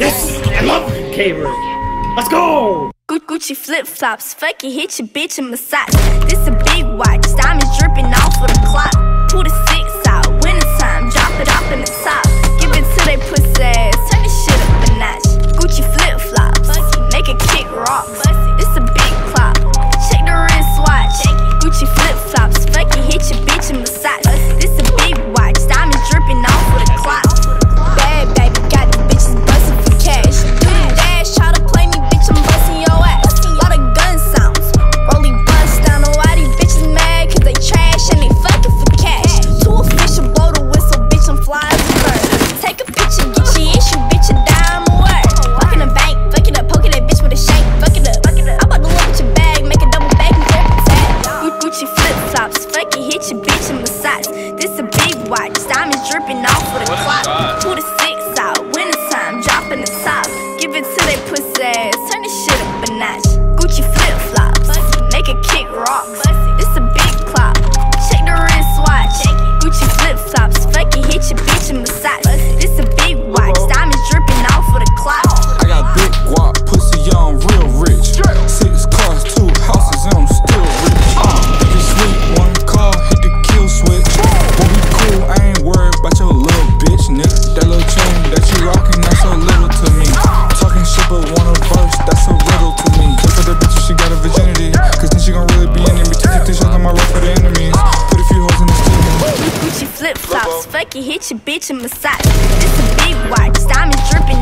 Yes! I love Cambridge! Let's go! Good Gucci flip flops, fucking hit your bitch and massage. This a big watch, diamonds dripping off of the clock. This a big watch, diamonds dripping off of the what clock. Two to six out, wintertime, dropping the top. Give it to they pussy ass, turn this shit up a notch. Gucci flip flops, make a kick rocks. This a big clock, check the wristwatch. Gucci flip flops, fuck it, hit your bitch in massage. This a big watch, diamonds dripping off of the clock. I got big guap, pussy on real rich. Six clock. flip flops. Fuck it, hit your bitch and massage. This a big watch, diamond dripping.